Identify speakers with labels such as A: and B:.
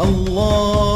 A: الله